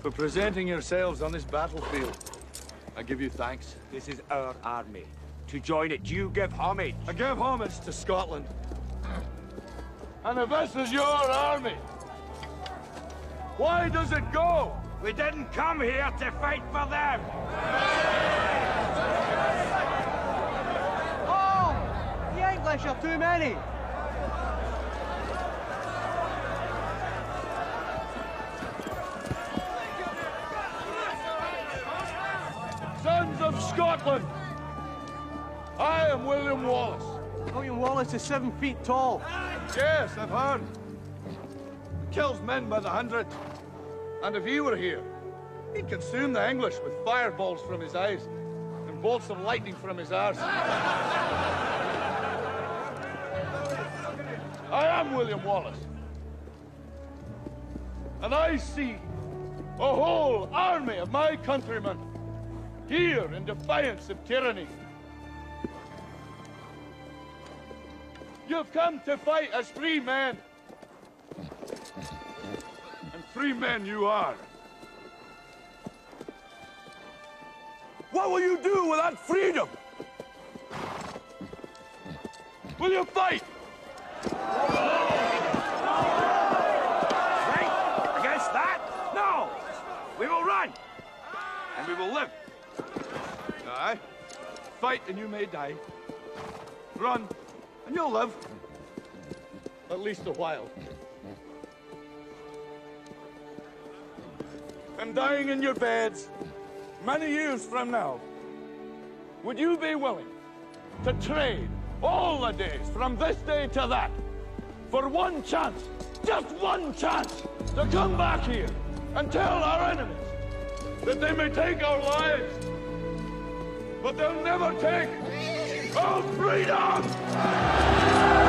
for presenting yourselves on this battlefield. I give you thanks. This is our army. To join it, you give homage. I give homage to Scotland. And if this is your army, why does it go? We didn't come here to fight for them. Oh! The English are too many. Sons of Scotland! I am William Wallace. Oh, William Wallace is seven feet tall. Yes, I've heard. He kills men by the hundred. And if he were here, he'd consume the English with fireballs from his eyes and bolts of lightning from his arse. I am William Wallace. And I see a whole army of my countrymen here in defiance of tyranny. You've come to fight as free men. And free men you are. What will you do without freedom? Will you fight? Right? Against that? No! We will run! And we will live. Aye. Fight and you may die. Run and you'll live. At least a while. And dying in your beds many years from now, would you be willing to trade all the days from this day to that for one chance, just one chance, to come back here and tell our enemies that they may take our lives, but they'll never take our freedom!